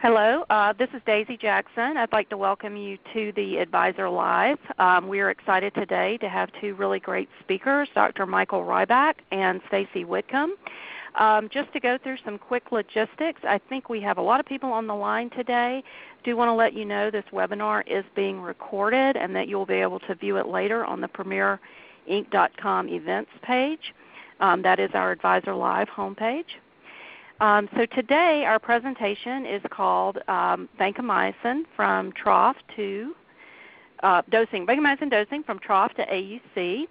Hello, uh, this is Daisy Jackson. I'd like to welcome you to the Advisor Live. Um, we are excited today to have two really great speakers, Dr. Michael Rybak and Stacy Whitcomb. Um, just to go through some quick logistics, I think we have a lot of people on the line today. Do want to let you know this webinar is being recorded and that you'll be able to view it later on the premierinc.com events page. Um, that is our Advisor Live homepage. Um, so today our presentation is called um, vancomycin from trough to uh, dosing, vancomycin dosing from trough to AUC.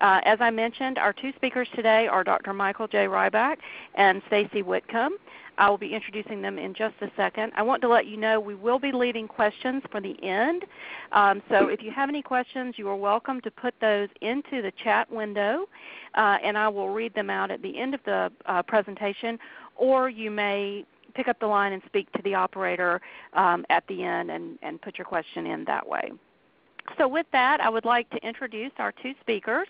Uh, as I mentioned, our two speakers today are Dr. Michael J. Rybak and Stacy Whitcomb. I will be introducing them in just a second. I want to let you know we will be leaving questions for the end. Um, so if you have any questions, you are welcome to put those into the chat window, uh, and I will read them out at the end of the uh, presentation, or you may pick up the line and speak to the operator um, at the end and, and put your question in that way. So with that, I would like to introduce our two speakers.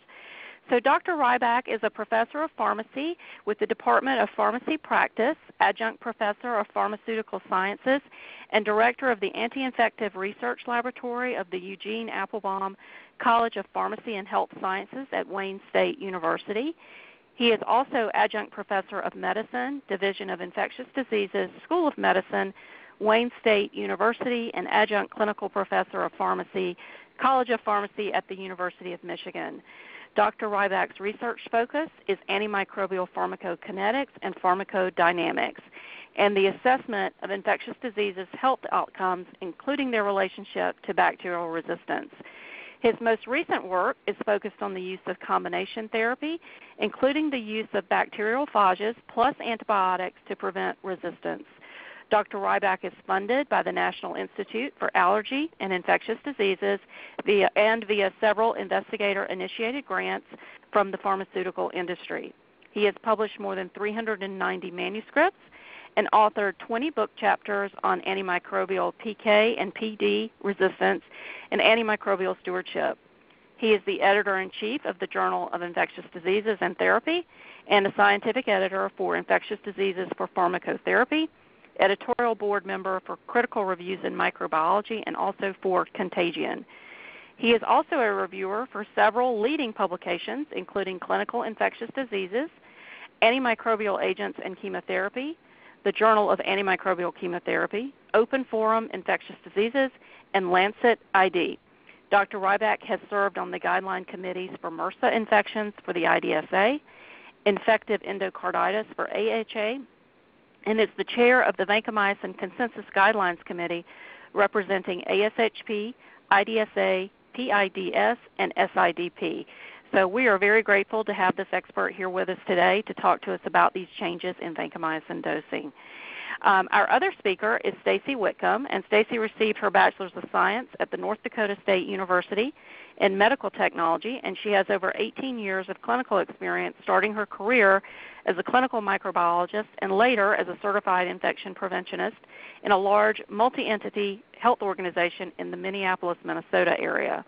So Dr. Rybak is a professor of pharmacy with the Department of Pharmacy Practice, adjunct professor of pharmaceutical sciences, and director of the Anti-Infective Research Laboratory of the Eugene Applebaum College of Pharmacy and Health Sciences at Wayne State University. He is also adjunct professor of medicine, Division of Infectious Diseases, School of Medicine, Wayne State University, and adjunct clinical professor of pharmacy, College of Pharmacy at the University of Michigan. Dr. Rybak's research focus is antimicrobial pharmacokinetics and pharmacodynamics, and the assessment of infectious diseases health outcomes, including their relationship to bacterial resistance. His most recent work is focused on the use of combination therapy, including the use of bacteriophages plus antibiotics to prevent resistance. Dr. Rybak is funded by the National Institute for Allergy and Infectious Diseases via, and via several investigator-initiated grants from the pharmaceutical industry. He has published more than 390 manuscripts and authored 20 book chapters on antimicrobial PK and PD resistance and antimicrobial stewardship. He is the editor in chief of the Journal of Infectious Diseases and Therapy and a scientific editor for Infectious Diseases for Pharmacotherapy, editorial board member for Critical Reviews in Microbiology and also for Contagion. He is also a reviewer for several leading publications, including Clinical Infectious Diseases, Antimicrobial Agents and Chemotherapy, the Journal of Antimicrobial Chemotherapy, Open Forum Infectious Diseases, and Lancet ID. Dr. Rybak has served on the guideline committees for MRSA infections for the IDSA, infective endocarditis for AHA, and is the chair of the Vancomycin Consensus Guidelines Committee representing ASHP, IDSA, PIDS, and SIDP. So we are very grateful to have this expert here with us today to talk to us about these changes in vancomycin dosing. Um, our other speaker is Stacy Whitcomb, and Stacy received her Bachelor's of Science at the North Dakota State University in Medical Technology, and she has over 18 years of clinical experience starting her career as a clinical microbiologist and later as a certified infection preventionist in a large multi-entity health organization in the Minneapolis, Minnesota area.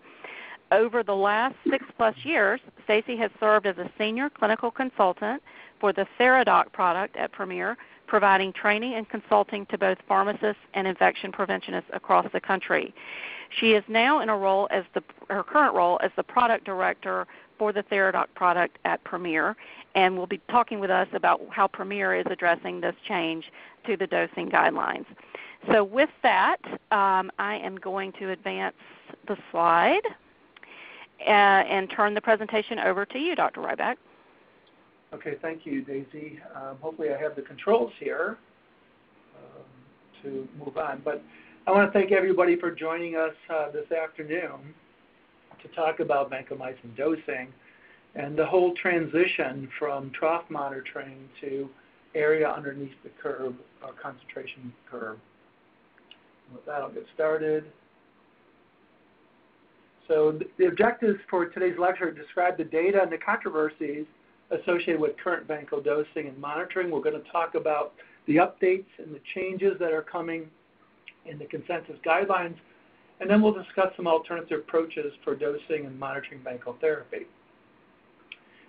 Over the last six plus years, Stacy has served as a senior clinical consultant for the TheraDoc product at Premier, providing training and consulting to both pharmacists and infection preventionists across the country. She is now in a role as the her current role as the product director for the TheraDoc product at Premier, and will be talking with us about how Premier is addressing this change to the dosing guidelines. So with that, um, I am going to advance the slide and turn the presentation over to you, Dr. Rybak. Okay, thank you, Daisy. Um, hopefully I have the controls here um, to move on. But I want to thank everybody for joining us uh, this afternoon to talk about vancomycin dosing and the whole transition from trough monitoring to area underneath the curve or concentration curve. With that, I'll get started. So the objectives for today's lecture describe the data and the controversies associated with current vanco dosing and monitoring. We're going to talk about the updates and the changes that are coming in the consensus guidelines, and then we'll discuss some alternative approaches for dosing and monitoring vanco therapy.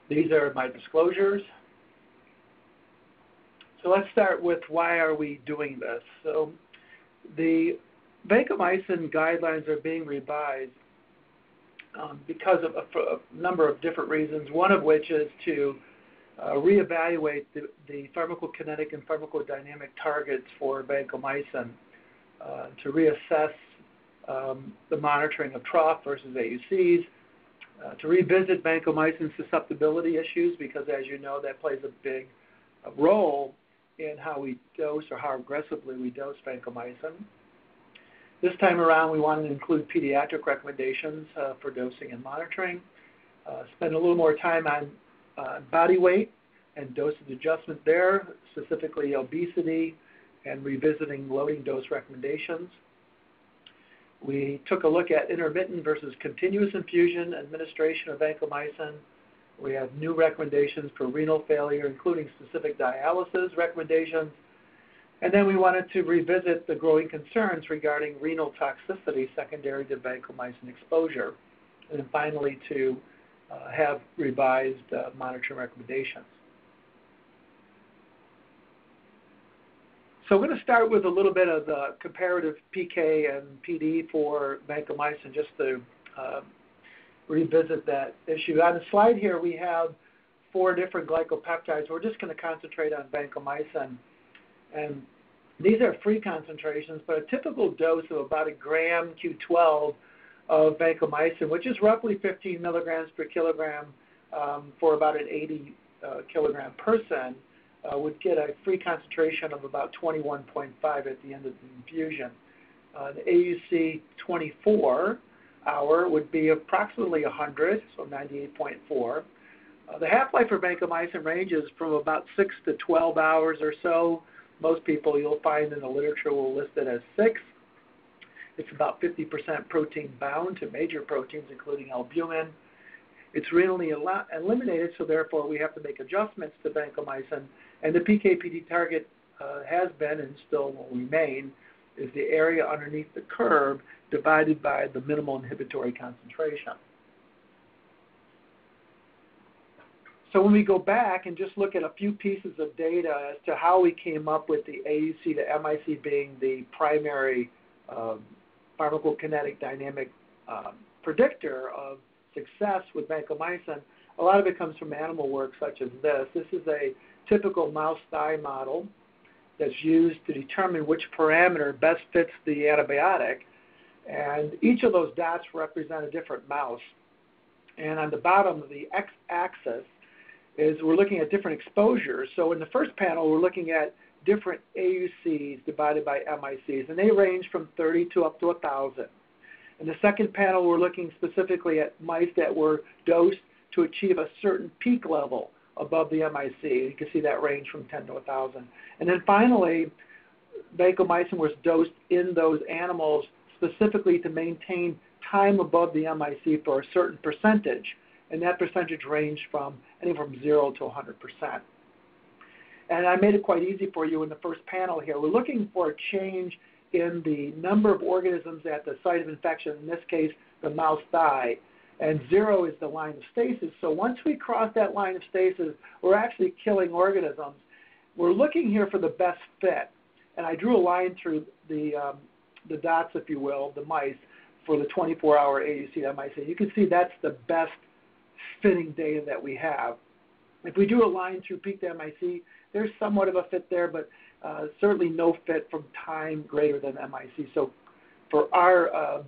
These are my disclosures. So let's start with why are we doing this? So The vancomycin guidelines are being revised um, because of a, a, number of different reasons, one of which is to uh, reevaluate the, the, pharmacokinetic and pharmacodynamic targets for vancomycin, uh, to reassess um, the monitoring of trough versus AUCs, uh, to revisit vancomycin susceptibility issues because, as you know, that plays a big role in how we dose or how aggressively we dose vancomycin. This time around, we wanted to include pediatric recommendations uh, for dosing and monitoring. Uh, spend a little more time on uh, body weight and dosage adjustment there, specifically obesity and revisiting loading dose recommendations. We took a look at intermittent versus continuous infusion administration of vancomycin. We have new recommendations for renal failure, including specific dialysis recommendations. And then we wanted to revisit the growing concerns regarding renal toxicity secondary to vancomycin exposure. And finally, to uh, have revised uh, monitoring recommendations. So I'm going to start with a little bit of the comparative PK and PD for vancomycin just to uh, revisit that issue. On the slide here, we have four different glycopeptides. We're just going to concentrate on vancomycin. And these are free concentrations, but a typical dose of about a gram Q12 of vancomycin, which is roughly 15 milligrams per kilogram um, for about an 80 uh, kilogram person, uh, would get a free concentration of about 21.5 at the end of the infusion. Uh, the AUC 24 hour would be approximately 100, so 98.4. Uh, the half-life for vancomycin ranges from about 6 to 12 hours or so. Most people you'll find in the literature will list it as 6. It's about 50% protein bound to major proteins, including albumin. It's renally eliminated, so therefore we have to make adjustments to vancomycin and the PKPD target uh, has been and still will remain is the area underneath the curve divided by the minimal inhibitory concentration. So when we go back and just look at a few pieces of data as to how we came up with the AUC to MIC being the primary um, pharmacokinetic dynamic um, predictor of success with vancomycin, a lot of it comes from animal work such as this. This is a typical mouse thigh model that's used to determine which parameter best fits the antibiotic. And each of those dots represent a different mouse. And on the bottom of the x-axis is we're looking at different exposures. So in the first panel, we're looking at different AUCs divided by MICs, and they range from 30 to up to 1,000. In the second panel, we're looking specifically at mice that were dosed to achieve a certain peak level above the MIC. You can see that range from 10 to 1,000. And then finally, vancomycin was dosed in those animals specifically to maintain time above the MIC for a certain percentage, and that percentage ranged from anywhere from 0 to 100%. And I made it quite easy for you in the first panel here. We're looking for a change in the number of organisms at the site of infection, in this case, the mouse thigh and zero is the line of stasis. So once we cross that line of stasis, we're actually killing organisms. We're looking here for the best fit, and I drew a line through the um, the dots, if you will, the mice for the 24-hour AUC MIC. You can see that's the best fitting data that we have. If we do a line through peak to MIC, there's somewhat of a fit there, but uh, certainly no fit from time greater than MIC. So for our um,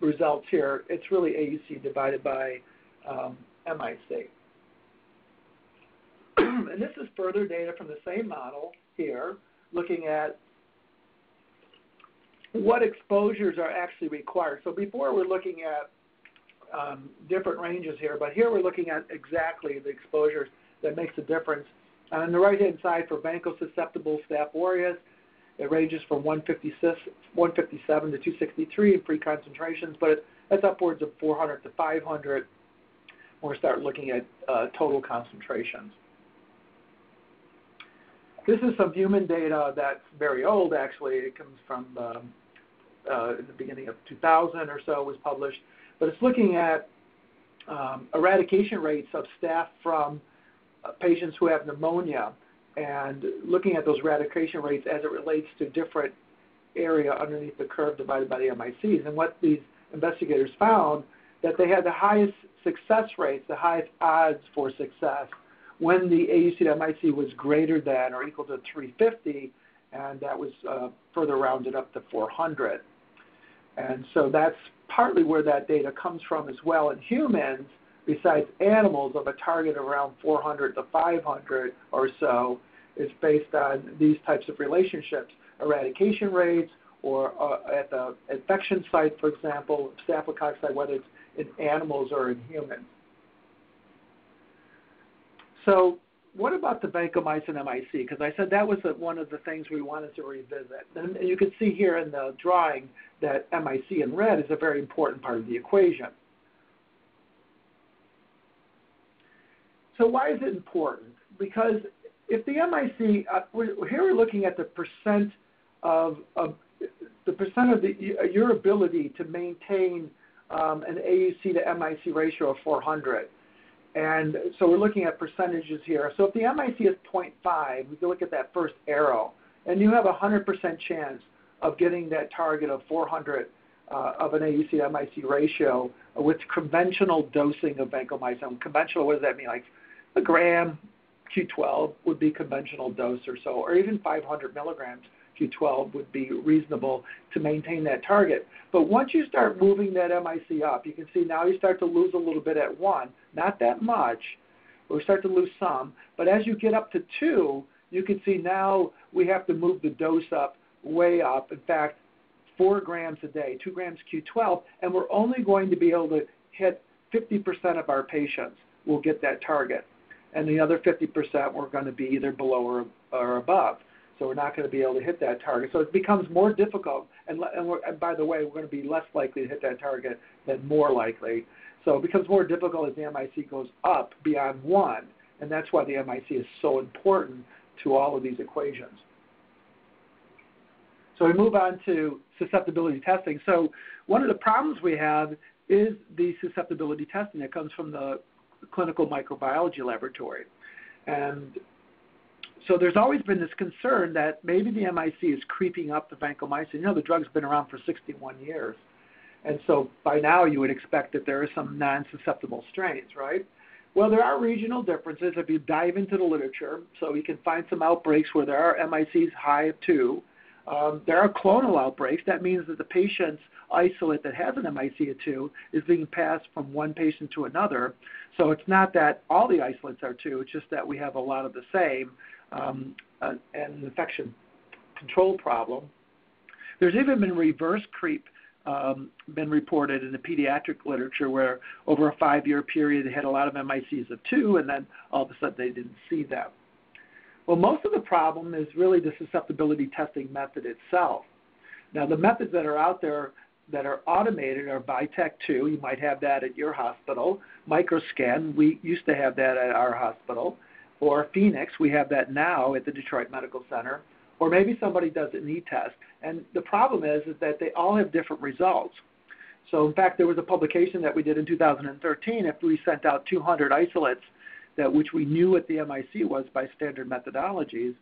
results here, it's really AUC divided by um, MIC. and this is further data from the same model here, looking at what exposures are actually required. So before we're looking at um, different ranges here, but here we're looking at exactly the exposures that makes a difference. On the right-hand side for vanco-susceptible Staph aureus, it ranges from 157 to 263 in free concentrations, but that's upwards of 400 to 500 when we start looking at uh, total concentrations. This is some human data that's very old, actually. It comes from um, uh, the beginning of 2000 or so was published, but it's looking at um, eradication rates of staph from uh, patients who have pneumonia and looking at those eradication rates as it relates to different area underneath the curve divided by the MICs. And what these investigators found that they had the highest success rates, the highest odds for success when the AUC to MIC was greater than or equal to 350, and that was uh, further rounded up to 400. And so that's partly where that data comes from as well. In humans, besides animals, of a target of around 400 to 500 or so is based on these types of relationships, eradication rates, or uh, at the infection site, for example, staphylococcus site, whether it's in animals or in humans. So what about the vancomycin MIC? Because I said that was a, one of the things we wanted to revisit. And you can see here in the drawing that MIC in red is a very important part of the equation. So why is it important? Because if the MIC, uh, we're, here we're looking at the percent of, of the percent of the, your ability to maintain um, an AUC to MIC ratio of 400. And so we're looking at percentages here. So if the MIC is 0.5, we can look at that first arrow, and you have a 100% chance of getting that target of 400 uh, of an AUC MIC ratio with conventional dosing of vancomycin. Conventional, what does that mean? Like a gram Q12 would be conventional dose or so, or even 500 milligrams Q12 would be reasonable to maintain that target. But once you start moving that MIC up, you can see now you start to lose a little bit at one, not that much, but we start to lose some. But as you get up to two, you can see now we have to move the dose up way up. In fact, four grams a day, two grams Q12, and we're only going to be able to hit 50% of our patients will get that target. And the other 50% we're going to be either below or, or above so we're not going to be able to hit that target. So it becomes more difficult, and, and, and by the way, we're going to be less likely to hit that target than more likely. So it becomes more difficult as the MIC goes up beyond one, and that's why the MIC is so important to all of these equations. So we move on to susceptibility testing. So one of the problems we have is the susceptibility testing that comes from the clinical microbiology laboratory. And so there's always been this concern that maybe the MIC is creeping up the vancomycin. You know, the drug's been around for 61 years. And so by now you would expect that there are some non-susceptible strains, right? Well, there are regional differences if you dive into the literature. So you can find some outbreaks where there are MICs high of 2. Um, there are clonal outbreaks. That means that the patient's isolate that has an MIC of 2 is being passed from one patient to another. So it's not that all the isolates are 2, it's just that we have a lot of the same um, uh, and an infection control problem. There's even been reverse creep um, been reported in the pediatric literature where over a five-year period they had a lot of MICs of two, and then all of a sudden they didn't see them. Well, most of the problem is really the susceptibility testing method itself. Now, the methods that are out there that are automated are VITEK 2. You might have that at your hospital. Microscan, we used to have that at our hospital or Phoenix, we have that now at the Detroit Medical Center, or maybe somebody does an e-test. And the problem is, is that they all have different results. So in fact, there was a publication that we did in 2013 if we sent out 200 isolates that which we knew what the MIC was by standard methodologies,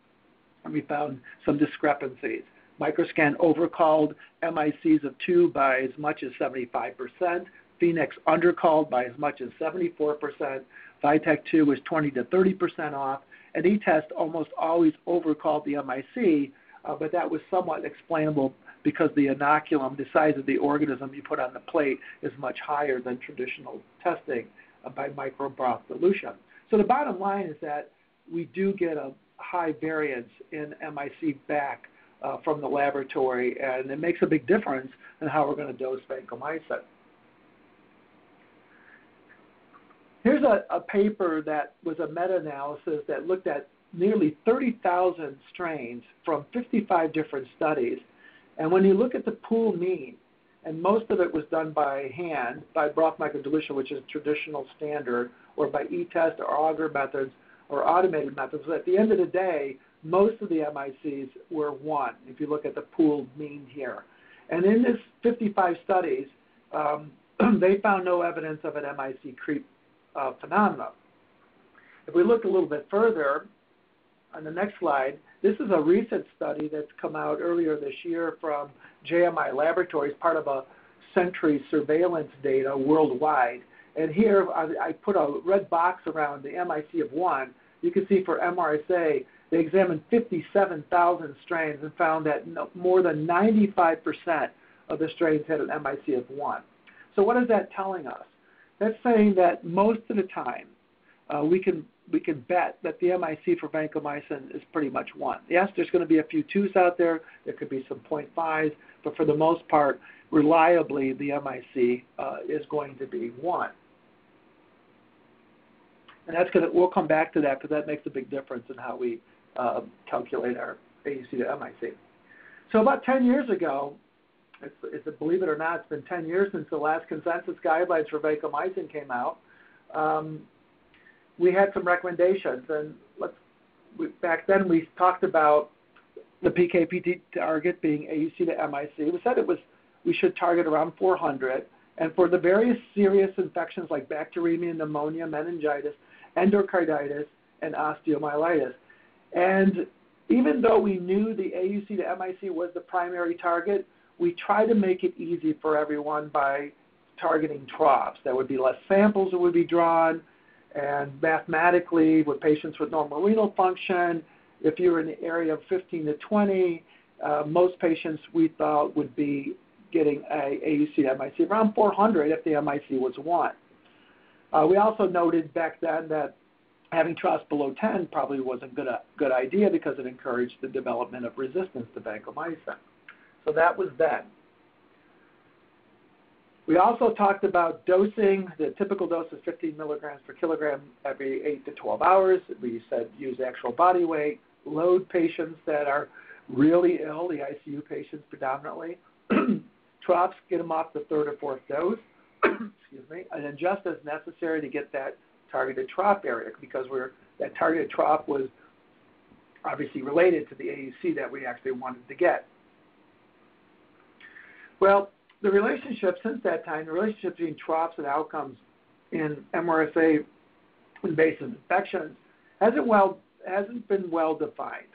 and we found some discrepancies. Microscan overcalled MICs of 2 by as much as 75%, Phoenix undercalled by as much as 74%, VITEK 2 was 20 to 30% off, and e-test almost always overcalled the MIC, uh, but that was somewhat explainable because the inoculum, the size of the organism you put on the plate, is much higher than traditional testing uh, by microbroth dilution. So the bottom line is that we do get a high variance in MIC back uh, from the laboratory, and it makes a big difference in how we're going to dose vancomycin. Here's a, a paper that was a meta-analysis that looked at nearly 30,000 strains from 55 different studies. And when you look at the pool mean, and most of it was done by hand, by broth microdilution, which is traditional standard, or by e-test or agar methods or automated methods. But at the end of the day, most of the MICs were 1, if you look at the pooled mean here. And in this 55 studies, um, they found no evidence of an MIC creep uh, phenomena. If we look a little bit further, on the next slide, this is a recent study that's come out earlier this year from JMI Laboratories, part of a Sentry surveillance data worldwide. And here I, put a red box around the MIC of 1. You can see for MRSA, they examined 57,000 strains and found that more than 95% of the strains had an MIC of 1. So what is that telling us? That's saying that most of the time uh, we can we can bet that the MIC for vancomycin is pretty much 1. Yes, there's going to be a few 2s out there. There could be some 0.5s, but for the most part, reliably, the MIC uh, is going to be 1. And that's going to, we'll come back to that because that makes a big difference in how we uh, calculate our AUC to MIC. So about 10 years ago, it's, it's, believe it or not, it's been 10 years since the last consensus guidelines for vancomycin came out. Um, we had some recommendations, and let's we, back then we talked about the PKPD target being AUC to MIC. We said it was we should target around 400, and for the various serious infections like bacteremia, pneumonia, meningitis, endocarditis, and osteomyelitis. And even though we knew the AUC to MIC was the primary target, we tried to make it easy for everyone by targeting troughs. There would be less samples that would be drawn, and mathematically, with patients with normal renal function, if you're in the area of 15 to 20, uh, most patients we thought would be getting a AUC MIC around 400 if the MIC was 1. Uh, we also noted back then that having troughs below 10 probably wasn't a good, good idea because it encouraged the development of resistance to vancomycin. So that was then. We also talked about dosing. The typical dose is 15 milligrams per kilogram every 8 to 12 hours. We said use actual body weight, load patients that are really ill, the ICU patients predominantly. Troughs, get them off the third or fourth dose, excuse me, and then just as necessary to get that targeted trough area because we're, that targeted trough was obviously related to the AUC that we actually wanted to get. Well, the relationship since that time, the relationship between troughs and outcomes in MRSA invasive infections hasn't well hasn't been well defined.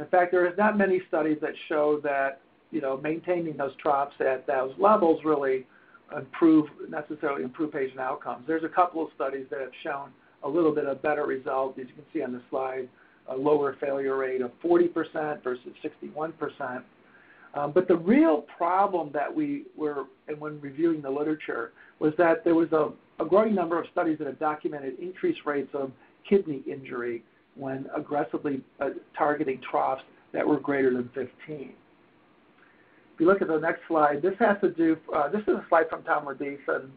In fact, there is not many studies that show that you know maintaining those troughs at those levels really improve necessarily improve patient outcomes. There's a couple of studies that have shown a little bit of better result, as you can see on the slide, a lower failure rate of 40% versus 61%. Um, but the real problem that we were, and when reviewing the literature, was that there was a, a growing number of studies that have documented increased rates of kidney injury when aggressively uh, targeting troughs that were greater than 15. If you look at the next slide, this has to do, uh, this is a slide from Tom Lodise,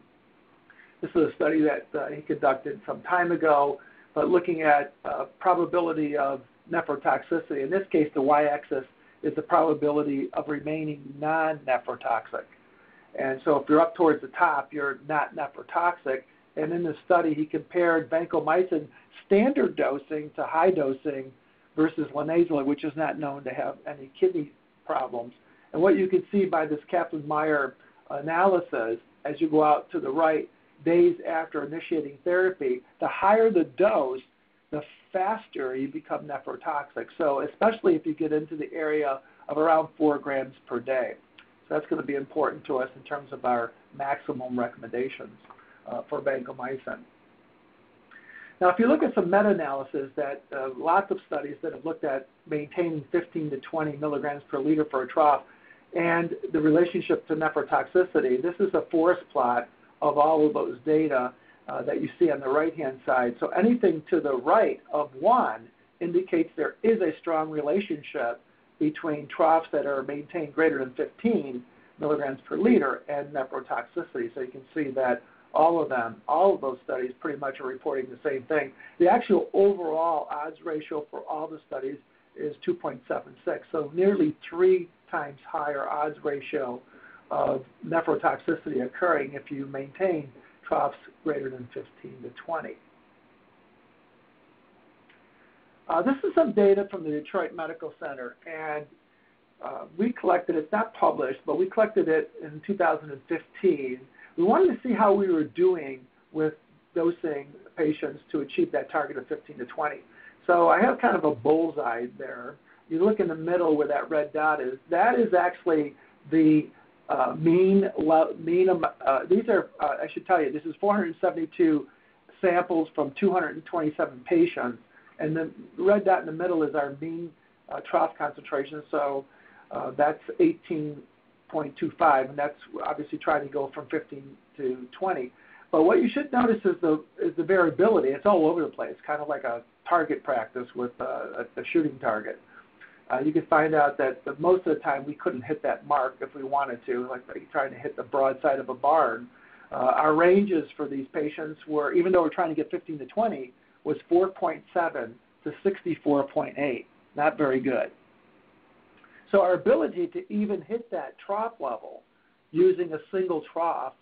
this is a study that uh, he conducted some time ago, but looking at uh, probability of nephrotoxicity. In this case, the y-axis is the probability of remaining non-nephrotoxic. And so if you're up towards the top, you're not nephrotoxic. And in the study, he compared vancomycin standard dosing to high dosing versus linezolid, which is not known to have any kidney problems. And what you can see by this Kaplan-Meier analysis, as you go out to the right, days after initiating therapy, the higher the dose, the faster you become nephrotoxic. So especially if you get into the area of around four grams per day. So that's going to be important to us in terms of our maximum recommendations uh, for vancomycin. Now, if you look at some meta-analysis that uh, lots of studies that have looked at maintaining 15 to 20 milligrams per liter for a trough and the relationship to nephrotoxicity, this is a forest plot of all of those data uh, that you see on the right-hand side. So anything to the right of 1 indicates there is a strong relationship between troughs that are maintained greater than 15 milligrams per liter and nephrotoxicity. So you can see that all of them, all of those studies pretty much are reporting the same thing. The actual overall odds ratio for all the studies is 2.76, so nearly three times higher odds ratio of nephrotoxicity occurring if you maintain troughs greater than 15 to 20. Uh, this is some data from the Detroit Medical Center, and uh, we collected it. It's not published, but we collected it in 2015. We wanted to see how we were doing with dosing patients to achieve that target of 15 to 20. So I have kind of a bullseye there. You look in the middle where that red dot is. That is actually the mean. mean uh, these are. Uh, I should tell you. This is 472 samples from 227 patients, and the red dot in the middle is our mean uh, trough concentration. So uh, that's 18.25, and that's obviously trying to go from 15 to 20. But what you should notice is the is the variability. It's all over the place, kind of like a target practice with uh, a, a shooting target. Uh, you could find out that the, most of the time we couldn't hit that mark if we wanted to, like trying to hit the broadside of a barn. Uh, our ranges for these patients were, even though we're trying to get 15 to 20, was 4.7 to 64.8. Not very good. So our ability to even hit that trough level using a single trough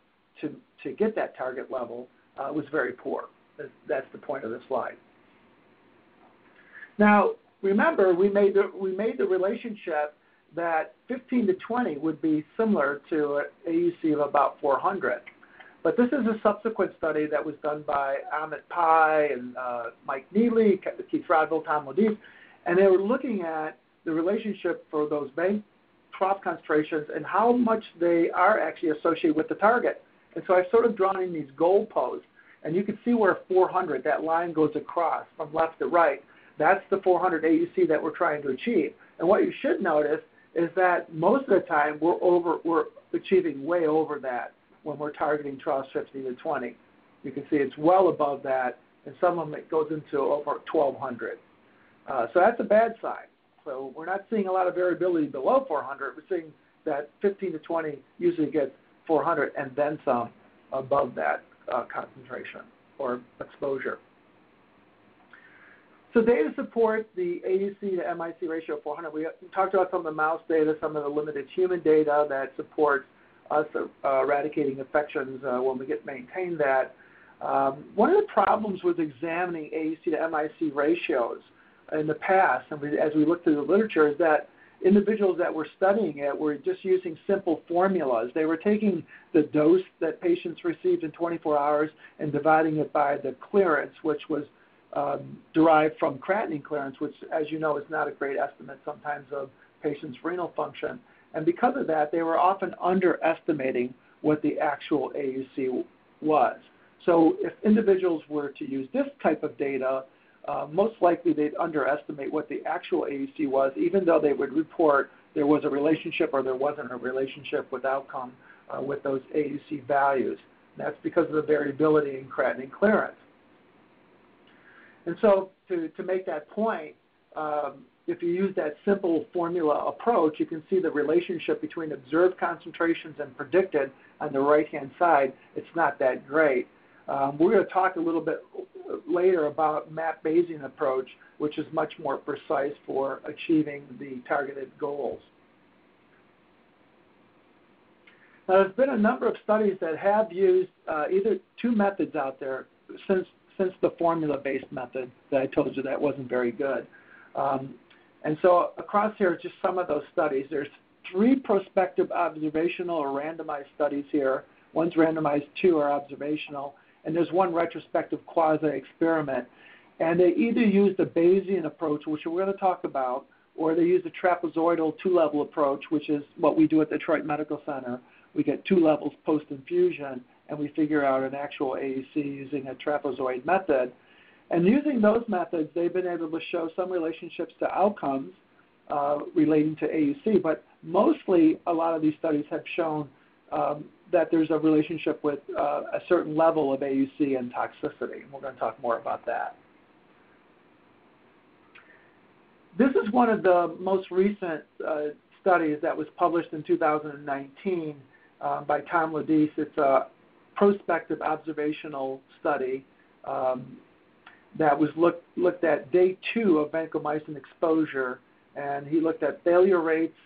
to, to get that target level uh, was very poor. That's the point of the slide. Now, remember, we made the, we made the relationship that 15 to 20 would be similar to an AUC of about 400. But this is a subsequent study that was done by Amit Pai and uh, Mike Neely, Keith Rodvold, Tom Lodise, and they were looking at the relationship for those bank trough concentrations and how much they are actually associated with the target. And so I've sort of drawn in these goalposts, and you can see where 400, that line goes across from left to right. That's the 400 AUC that we're trying to achieve. And what you should notice is that most of the time we're over, we're achieving way over that when we're targeting troughs 50 to 20. You can see it's well above that, and some of them it goes into over 1,200. Uh, so that's a bad sign. So we're not seeing a lot of variability below 400. We're seeing that 15 to 20 usually gets 400 and then some above that uh, concentration or exposure. So data support the AUC to MIC ratio of 400. We talked about some of the mouse data, some of the limited human data that supports us uh, eradicating infections uh, when we get maintained that. Um, one of the problems with examining AUC to MIC ratios in the past, and we, as we look through the literature, is that individuals that were studying it were just using simple formulas. They were taking the dose that patients received in 24 hours and dividing it by the clearance, which was derived from creatinine clearance, which, as you know, is not a great estimate sometimes of patients' renal function. And because of that, they were often underestimating what the actual AUC was. So if individuals were to use this type of data, uh, most likely they'd underestimate what the actual AUC was, even though they would report there was a relationship or there wasn't a relationship with outcome uh, with those AUC values. That's because of the variability in creatinine clearance. And so to, to make that point, um, if you use that simple formula approach, you can see the relationship between observed concentrations and predicted on the right-hand side. It's not that great. Um, we're going to talk a little bit later about map Bayesian approach, which is much more precise for achieving the targeted goals. Now, there's been a number of studies that have used uh, either two methods out there since since the formula-based method that I told you that wasn't very good. Um, and so across here, just some of those studies. There's three prospective observational or randomized studies here. One's randomized, two are observational, and there's one retrospective quasi-experiment. And they either use the Bayesian approach, which we're going to talk about, or they use the trapezoidal two-level approach, which is what we do at Detroit Medical Center. We get two levels post-infusion, and we figure out an actual AUC using a trapezoid method. And using those methods, they've been able to show some relationships to outcomes uh, relating to AUC, but mostly a lot of these studies have shown um, that there's a relationship with uh, a certain level of AUC and toxicity. And we're going to talk more about that. This is one of the most recent uh, studies that was published in 2019 um, by Tom Lodise. It's a prospective observational study um, that was looked, looked at day two of vancomycin exposure, and he looked at failure rates,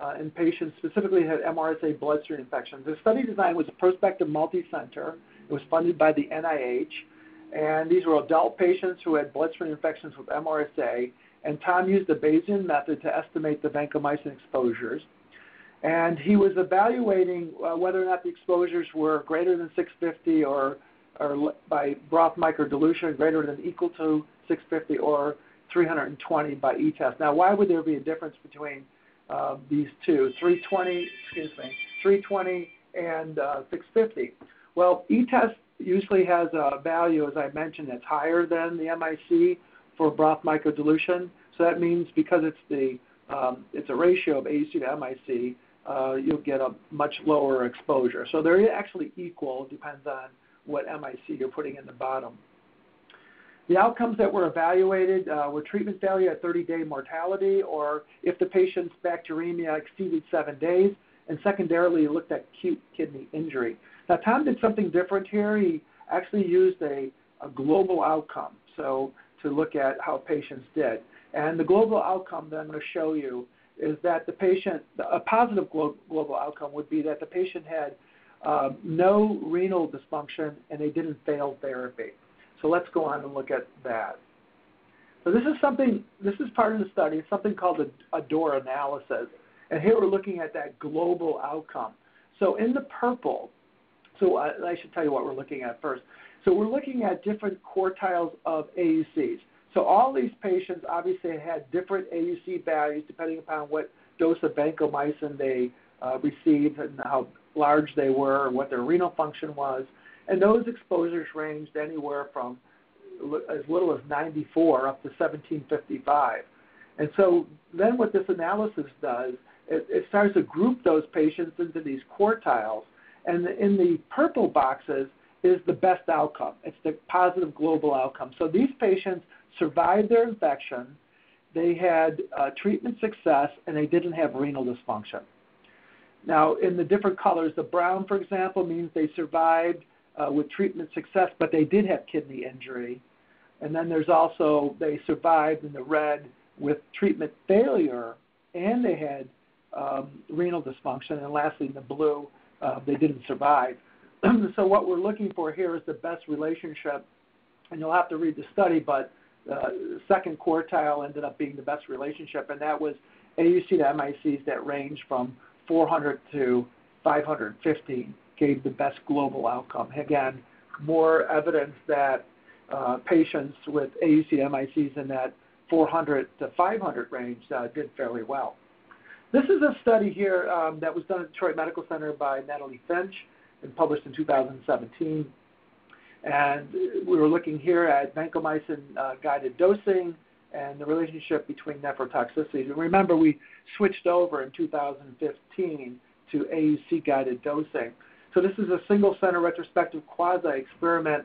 uh, in patients specifically had MRSA bloodstream infections. The study design was a prospective multi-center. It was funded by the NIH, and these were adult patients who had bloodstream infections with MRSA. And Tom used the Bayesian method to estimate the vancomycin exposures. And he was evaluating uh, whether or not the exposures were greater than 650 or, or by broth microdilution greater than equal to 650 or 320 by e-test. Now, why would there be a difference between uh, these two, 320, excuse me, 320 and uh, 650? Well, e-test usually has a value, as I mentioned, that's higher than the MIC for broth microdilution. So that means because it's the um, it's a ratio of AUC to MIC, you'll get a much lower exposure. So they're actually equal, depends on what MIC you're putting in the bottom. The outcomes that were evaluated uh, were treatment failure at 30-day mortality, or if the patient's bacteremia exceeded seven days, and secondarily looked at acute kidney injury. Now, Tom did something different here. He actually used a, a global outcome, so to look at how patients did. And the global outcome that I'm going to show you is that the patient, a positive global outcome would be that the patient had uh, no renal dysfunction and they didn't fail therapy. So let's go on and look at that. So this is something, this is part of the study, it's something called a, a DOOR analysis. And here we're looking at that global outcome. So in the purple, so I, I should tell you what we're looking at first. So we're looking at different quartiles of AUCs. So all these patients obviously had different AUC values depending upon what dose of vancomycin they uh, received and how large they were and what their renal function was. And those exposures ranged anywhere from as little as 94 up to 1755. And so then what this analysis does, it, it starts to group those patients into these quartiles. And in the purple boxes is the best outcome. It's the positive global outcome. So these patients survived their infection, they had uh, treatment success, and they didn't have renal dysfunction. Now, in the different colors, the brown, for example, means they survived uh, with treatment success, but they did have kidney injury. And then there's also they survived in the red with treatment failure, and they had um, renal dysfunction. And lastly, in the blue, uh, they didn't survive. so what we're looking for here is the best relationship. And you'll have to read the study, but uh, second quartile ended up being the best relationship, and that was AUC to MICs that range from 400 to 550 gave the best global outcome. Again, more evidence that uh, patients with AUC MICs in that 400 to 500 range uh, did fairly well. This is a study here um, that was done at Detroit Medical Center by Natalie Finch and published in 2017. And we were looking here at vancomycin uh, guided dosing and the relationship between nephrotoxicity. And remember, we switched over in 2015 to AUC guided dosing. So this is a single center retrospective quasi experiment.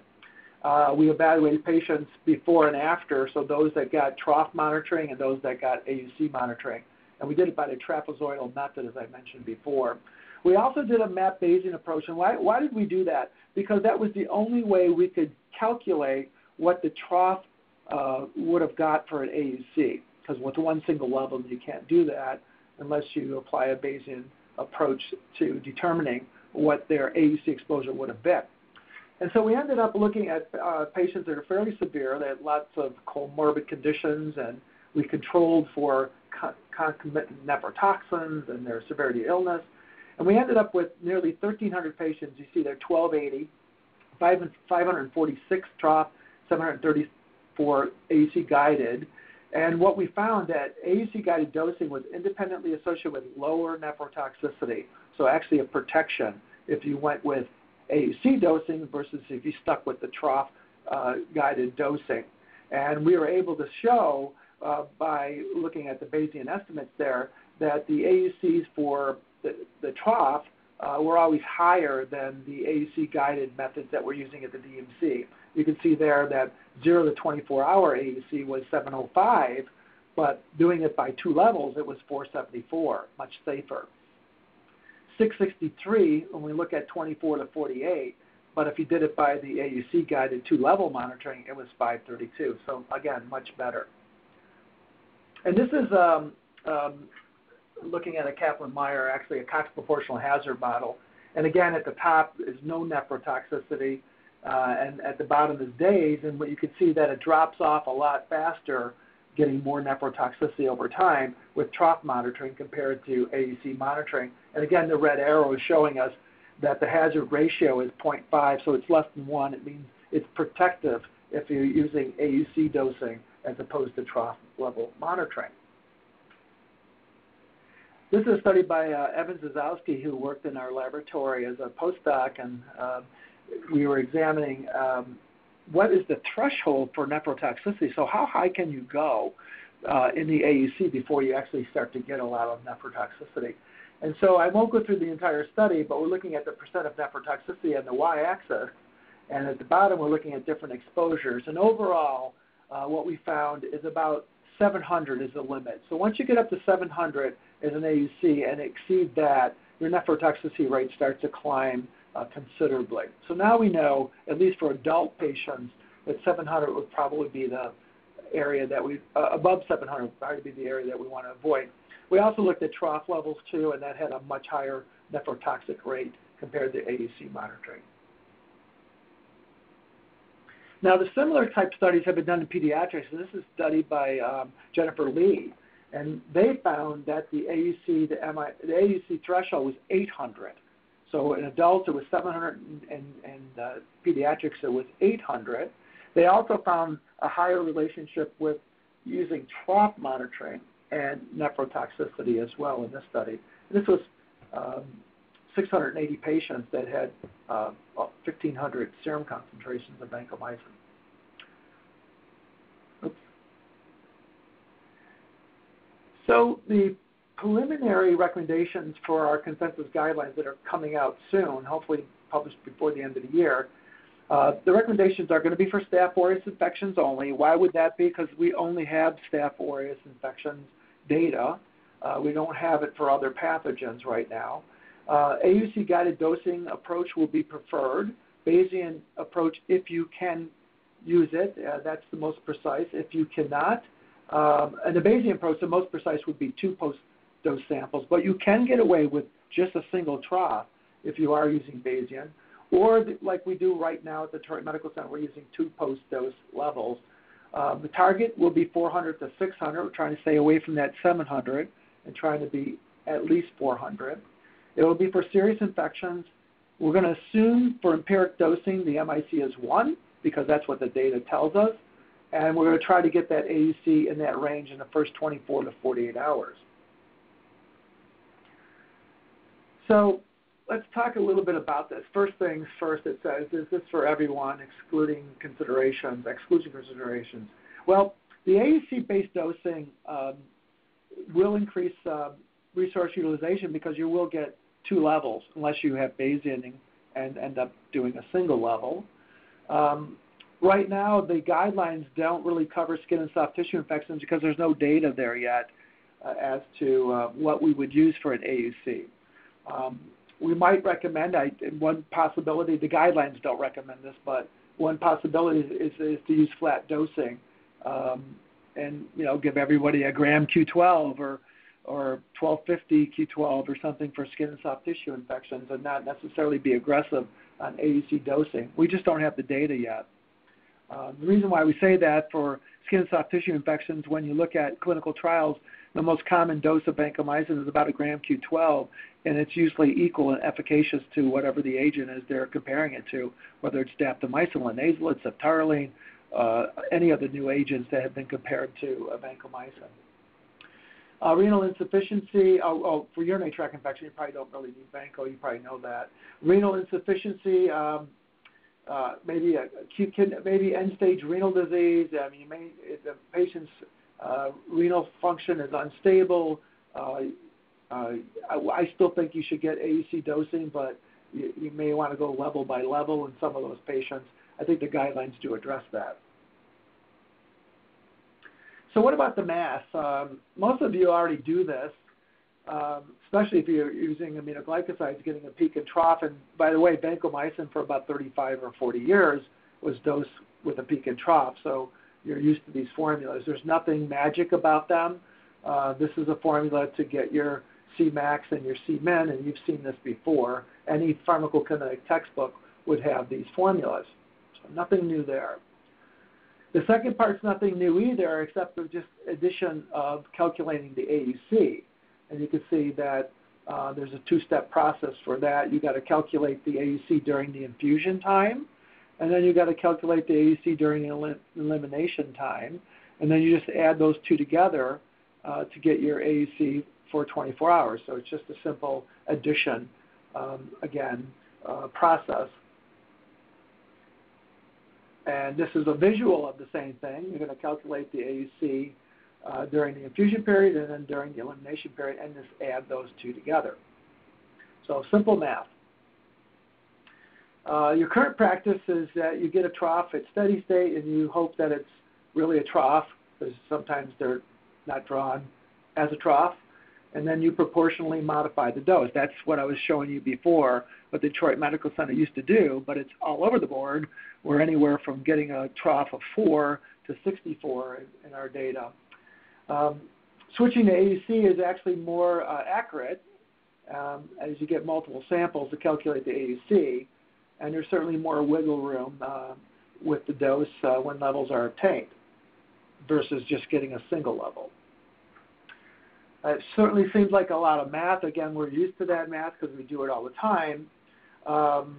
Uh, we evaluated patients before and after, so those that got trough monitoring and those that got AUC monitoring. And we did it by the trapezoidal method, as I mentioned before. We also did a map Bayesian approach. And why, why did we do that? Because that was the only way we could calculate what the trough uh, would have got for an AUC. Because with one single level, you can't do that unless you apply a Bayesian approach to determining what their AUC exposure would have been. And so we ended up looking at uh, patients that are fairly severe. They had lots of comorbid conditions, and we controlled for concomitant nephrotoxins and their severity of illness. And we ended up with nearly 1,300 patients. You see there 1,280, 546 trough, 734 AUC guided. And what we found that AUC guided dosing was independently associated with lower nephrotoxicity, so actually a protection if you went with AUC dosing versus if you stuck with the trough uh, guided dosing. And we were able to show uh, by looking at the Bayesian estimates there that the AUCs for the, trough uh, were always higher than the AUC guided methods that we're using at the DMC. You can see there that 0 to 24 hour AUC was 705, but doing it by two levels, it was 474, much safer. 663 when we look at 24 to 48, but if you did it by the AUC guided two level monitoring, it was 532. So again, much better. And this is um, um, looking at a Kaplan-Meier, actually a Cox proportional hazard model. And again, at the top is no nephrotoxicity, uh, and at the bottom is days. And what you can see that it drops off a lot faster, getting more nephrotoxicity over time with trough monitoring compared to AUC monitoring. And again, the red arrow is showing us that the hazard ratio is 0.5, so it's less than one. It means it's protective if you're using AUC dosing as opposed to trough level monitoring. This is a study by uh, Evan Zasowski, who worked in our laboratory as a postdoc, and uh, we were examining um, what is the threshold for nephrotoxicity. So how high can you go uh, in the AUC before you actually start to get a lot of nephrotoxicity? And so I won't go through the entire study, but we're looking at the percent of nephrotoxicity on the y-axis, and at the bottom we're looking at different exposures. And overall, uh, what we found is about 700 is the limit. So once you get up to 700 as an AUC and exceed that, your nephrotoxicity rate starts to climb uh, considerably. So now we know, at least for adult patients, that 700 would probably be the area that we, uh, above 700 would probably be the area that we want to avoid. We also looked at trough levels too, and that had a much higher nephrotoxic rate compared to AUC monitoring. Now, the similar type studies have been done in pediatrics, this is studied by um, Jennifer Lee, and they found that the AUC, the, MI, the AUC threshold was 800. So in adults it was 700, and, and uh, pediatrics it was 800. They also found a higher relationship with using trough monitoring and nephrotoxicity as well in this study. This was um, 680 patients that had uh, 1,500 serum concentrations of vancomycin. Oops. So the preliminary recommendations for our consensus guidelines that are coming out soon, hopefully published before the end of the year, uh, the recommendations are going to be for Staph aureus infections only. Why would that be? Because we only have Staph aureus infections data. Uh, we don't have it for other pathogens right now. Uh, AUC guided dosing approach will be preferred. Bayesian approach, if you can use it, that's the most precise. If you cannot, um, and the Bayesian approach, the most precise would be two post-dose samples, but you can get away with just a single trough if you are using Bayesian. Or like we do right now at the Detroit Medical Center, we're using two post-dose levels. Um, the target will be 400 to 600. We're trying to stay away from that 700 and trying to be at least 400. It will be for serious infections. We're going to assume for empiric dosing the MIC is 1 because that's what the data tells us. And we're going to try to get that AUC in that range in the first 24 to 48 hours. So let's talk a little bit about this. First things first, it says, is this for everyone, excluding considerations, exclusion considerations? Well, the AUC-based dosing um, will increase uh, resource utilization because you will get two levels unless you have Bayesian and end up doing a single level. Um, right now, the guidelines don't really cover skin and soft tissue infections because there's no data there yet uh, as to uh, what we would use for an AUC. Um, we might recommend, I, one possibility, the guidelines don't recommend this, but one possibility is, is, to use flat dosing um, and, you know, give everybody a gram Q12 or, or 1250 Q12 or something for skin and soft tissue infections and not necessarily be aggressive on AUC dosing. We just don't have the data yet. Uh, the reason why we say that for skin and soft tissue infections, when you look at clinical trials, the most common dose of vancomycin is about a gram Q12, and it's usually equal and efficacious to whatever the agent is they're comparing it to, whether it's daptomycin, linezolid, ceftaroline, uh, any of the new agents that have been compared to vancomycin. Uh, renal insufficiency, oh, oh, for urinary tract infection, you probably don't really need vanco, you probably know that. Renal insufficiency, um, uh, maybe acute, maybe end-stage renal disease. I mean, may, the patient's uh, renal function is unstable. Uh, uh, I, I still think you should get AUC dosing, but you, you may want to go level by level in some of those patients. I think the guidelines do address that. So what about the mass? Um, most of you already do this, um, especially if you're using aminoglycosides, getting a peak and trough. And by the way, vancomycin for about 35 or 40 years was dosed with a peak and trough. So you're used to these formulas. There's nothing magic about them. Uh, this is a formula to get your Cmax and your Cmin, and you've seen this before. Any pharmacokinetic textbook would have these formulas. So nothing new there. The second part's nothing new either, except the just addition of calculating the AUC. And you can see that uh, there's a two-step process for that. You've got to calculate the AUC during the infusion time, and then you've got to calculate the AUC during the elimination time. and then you just add those two together uh, to get your AUC for 24 hours. So it's just a simple addition, um, again, uh, process. And this is a visual of the same thing. You're going to calculate the AUC uh, during the infusion period and then during the elimination period and just add those two together. So simple math. Uh, your current practice is that you get a trough at steady state and you hope that it's really a trough because sometimes they're not drawn as a trough. And then you proportionally modify the dose. That's what I was showing you before, what the Detroit Medical Center used to do, but it's all over the board. We're anywhere from getting a trough of 4 to 64 in, in our data. Um, switching to AUC is actually more uh, accurate um, as you get multiple samples to calculate the AUC, and there's certainly more wiggle room uh, with the dose uh, when levels are obtained versus just getting a single level. It certainly seems like a lot of math. Again, we're used to that math because we do it all the time. Um,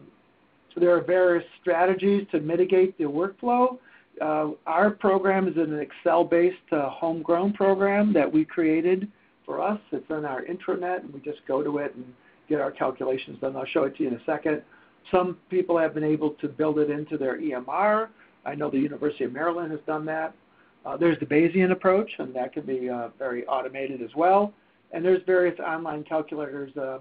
so there are various strategies to mitigate the workflow. Uh, our program is an Excel-based uh, homegrown program that we created for us. It's on our intranet, and we just go to it and get our calculations done. I'll show it to you in a second. Some people have been able to build it into their EMR. I know the University of Maryland has done that. Uh, there's the Bayesian approach, and that can be uh, very automated as well. And there's various online calculators. Um,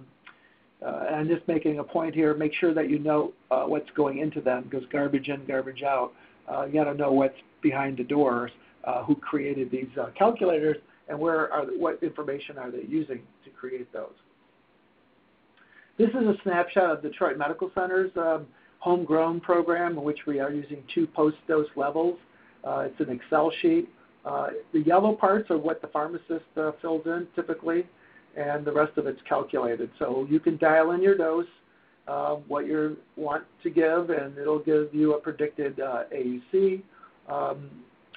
uh, and I'm just making a point here. Make sure that you know uh, what's going into them, because garbage in, garbage out. Uh, you got to know what's behind the doors, uh, who created these calculators, and where are what information are they using to create those. This is a snapshot of Detroit Medical Center's um, homegrown program in which we are using two post-dose levels. Uh, it's an Excel sheet. Uh, the yellow parts are what the pharmacist uh, fills in typically, and the rest of it's calculated. So you can dial in your dose, uh, what you want to give, and it'll give you a predicted uh, AUC. Um,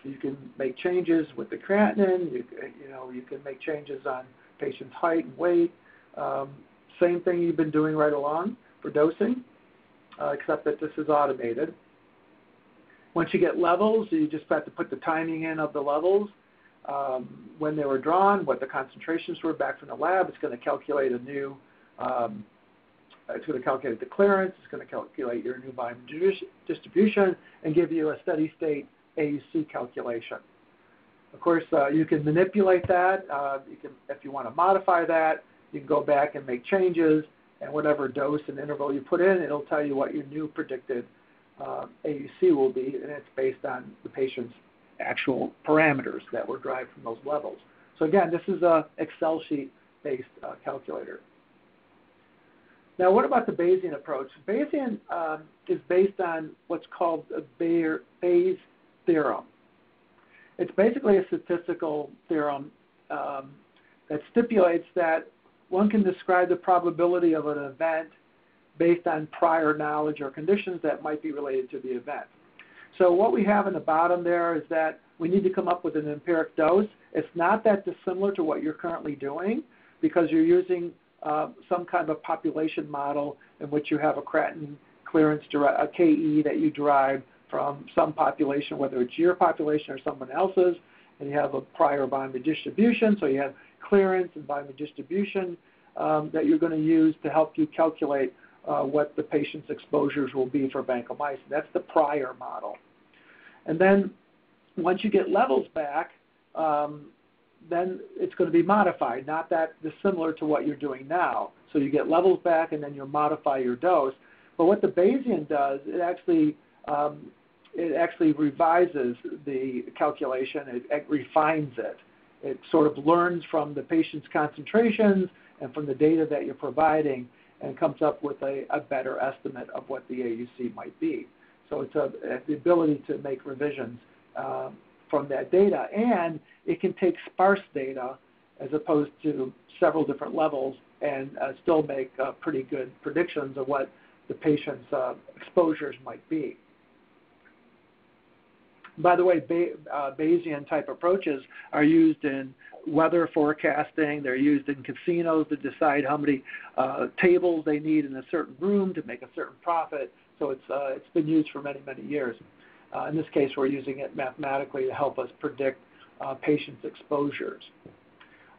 you can make changes with the creatinine. You, you know, you can make changes on patient's height and weight. Um, same thing you've been doing right along for dosing, uh, except that this is automated. Once you get levels, you just have to put the timing in of the levels, um, when they were drawn, what the concentrations were back from the lab. It's going to calculate a new, um, it's going to calculate the clearance, it's going to calculate your new volume distribution, and give you a steady state AUC calculation. Of course, uh, you can manipulate that. Uh, you can, if you want to modify that, you can go back and make changes, and whatever dose and interval you put in, it'll tell you what your new predicted uh, AUC will be, and it's based on the patient's actual parameters that were derived from those levels. So again, this is a Excel sheet-based uh, calculator. Now, what about the Bayesian approach? Bayesian um, is based on what's called the Bayes theorem. It's basically a statistical theorem um, that stipulates that one can describe the probability of an event based on prior knowledge or conditions that might be related to the event. So what we have in the bottom there is that we need to come up with an empiric dose. It's not that dissimilar to what you're currently doing because you're using some kind of population model in which you have a creatinine clearance, a KE that you derive from some population, whether it's your population or someone else's, and you have a prior volume distribution, so you have clearance and volume distribution um, that you're going to use to help you calculate uh, what the patient's exposures will be for vancomycin. That's the prior model. And then once you get levels back, um, then it's going to be modified, not that dissimilar to what you're doing now. So you get levels back and then you modify your dose. But what the Bayesian does, it actually um, it actually revises the calculation. It, it refines it. It sort of learns from the patient's concentrations and from the data that you're providing and comes up with a, a better estimate of what the AUC might be. So it's a, the ability to make revisions um, from that data, and it can take sparse data as opposed to several different levels and uh, still make uh, pretty good predictions of what the patient's uh, exposures might be. By the way, uh, Bayesian type approaches are used in weather forecasting. They're used in casinos to decide how many uh, tables they need in a certain room to make a certain profit. So it's uh, it's been used for many many years. In this case, we're using it mathematically to help us predict patients' exposures.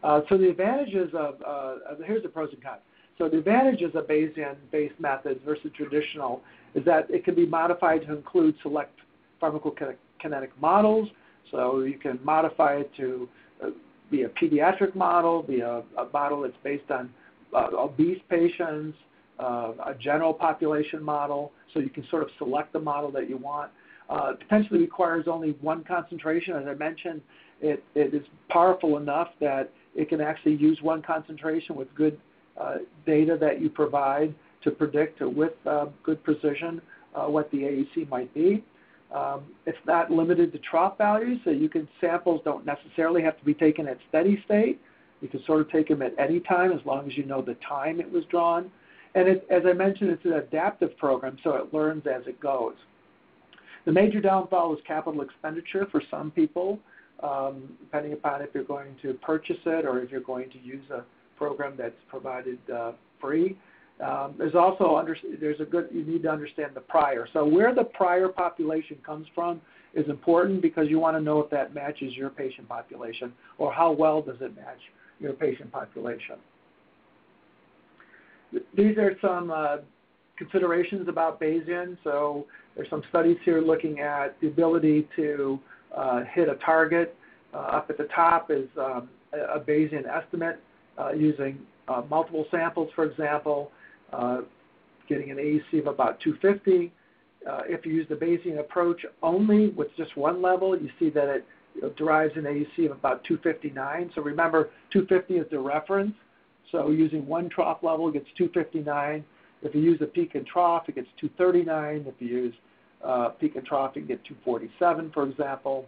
Uh, so the advantages of, uh, here's the pros and cons. So the advantages of Bayesian-based methods versus traditional is that it can be modified to include select pharmacokinetic models. So you can modify it to uh, be a pediatric model, be a, model that's based on uh, obese patients, uh, a general population model. So you can sort of select the model that you want. Uh, potentially requires only one concentration. As I mentioned, it, it is powerful enough that it can actually use one concentration with good uh, data that you provide to predict with uh, good precision uh, what the AUC might be. Um, it's not limited to trough values, so you can samples don't necessarily have to be taken at steady state. You can sort of take them at any time as long as you know the time it was drawn. And it, as I mentioned, it's an adaptive program, so it learns as it goes. The major downfall is capital expenditure for some people, depending upon if you're going to purchase it or if you're going to use a program that's provided uh, free. Um, there's also a good you need to understand the prior. So where the prior population comes from is important because you want to know if that matches your patient population or how well does it match your patient population. These are some uh, considerations about Bayesian. So there's some studies here looking at the ability to hit a target. Uh, up at the top is um, a Bayesian estimate uh, using uh, multiple samples, for example, uh, getting an AUC of about 250. Uh, if you use the Bayesian approach only with just one level, you see that it derives an AUC of about 259. So remember, 250 is the reference. So using one trough level gets 259. If you use a peak and trough, it gets 239. If you use uh, peak and trough, you get 247, for example.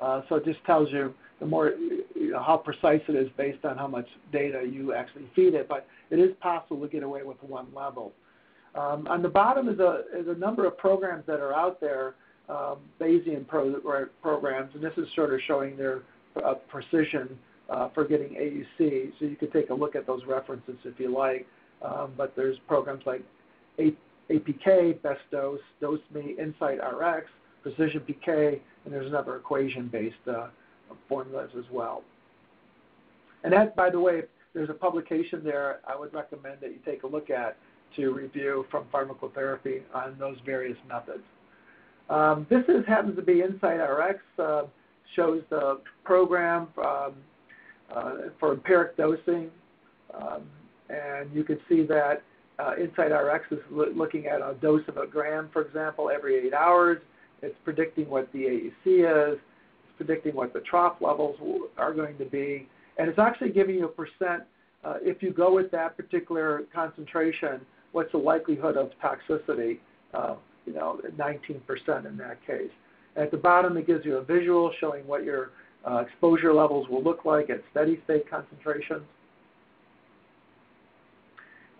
Uh, so it just tells you the more you know, how precise it is based on how much data you actually feed it. But it is possible to get away with one level. Um, on the bottom is a, is a number of programs that are out there, um, Bayesian pro, programs, and this is sort of showing their uh, precision uh, for getting AUC. So you could take a look at those references if you like. Um, but there's programs like APK, Best Dose, Dose Me, Insight RX, Precision PK, and there's another equation-based uh, formulas as well. And that, by the way, there's a publication there I would recommend that you take a look at to review from pharmacotherapy on those various methods. Um, this is, happens to be Insight RX, uh, shows the program um, uh, for empiric dosing. Um, and you can see that uh, Insight RX is lo looking at a dose of a gram, for example, every eight hours. It's predicting what the AUC is It's predicting what the trough levels are going to be, and it's actually giving you a percent. Uh, if you go with that particular concentration, what's the likelihood of toxicity? Uh, you know, 19% in that case. At the bottom, it gives you a visual showing what your uh, exposure levels will look like at steady state concentrations.